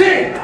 Sí.